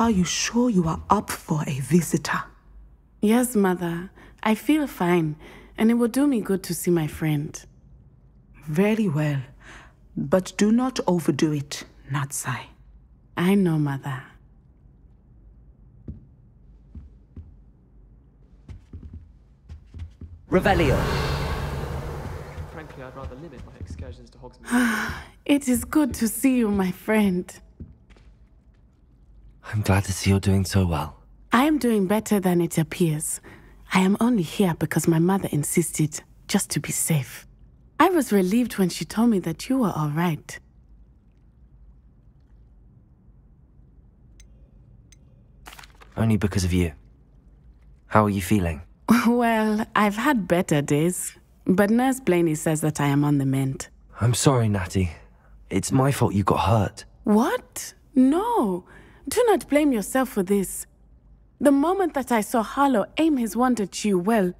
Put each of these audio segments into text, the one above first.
Are you sure you are up for a visitor? Yes, Mother. I feel fine, and it will do me good to see my friend. Very well. But do not overdo it, Natsai. I know, Mother. Revelio. Frankly, I'd rather limit my excursions to Hogsmeade. It is good to see you, my friend. I'm glad to see you're doing so well. I am doing better than it appears. I am only here because my mother insisted, just to be safe. I was relieved when she told me that you were all right. Only because of you. How are you feeling? Well, I've had better days, but Nurse Blainey says that I am on the mend. I'm sorry, Natty. It's my fault you got hurt. What? No. Do not blame yourself for this. The moment that I saw Harlow aim his wand at you, well,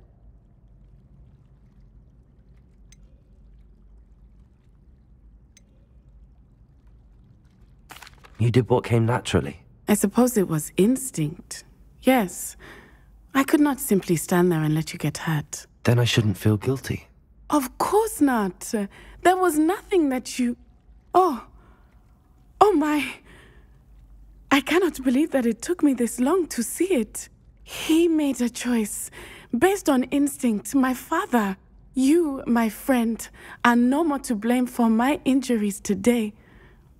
You did what came naturally. I suppose it was instinct. Yes. I could not simply stand there and let you get hurt. Then I shouldn't feel guilty. Of course not. There was nothing that you. Oh. Oh my. I cannot believe that it took me this long to see it. He made a choice based on instinct. My father, you, my friend, are no more to blame for my injuries today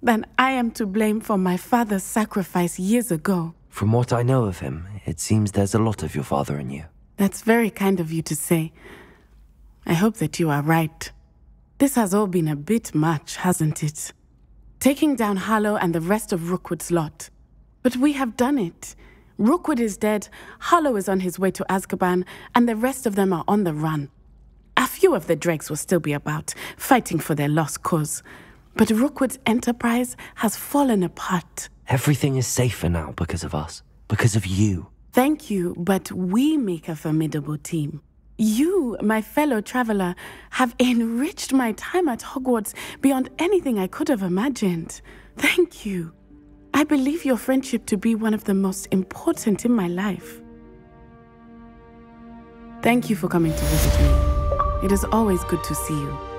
than I am to blame for my father's sacrifice years ago. From what I know of him, it seems there's a lot of your father in you. That's very kind of you to say. I hope that you are right. This has all been a bit much, hasn't it? Taking down Harlow and the rest of Rookwood's lot. But we have done it. Rookwood is dead, Harlow is on his way to Azkaban, and the rest of them are on the run. A few of the dregs will still be about, fighting for their lost cause. But Rookwood's enterprise has fallen apart. Everything is safer now because of us. Because of you. Thank you, but we make a formidable team. You, my fellow traveler, have enriched my time at Hogwarts beyond anything I could have imagined. Thank you. I believe your friendship to be one of the most important in my life. Thank you for coming to visit me. It is always good to see you.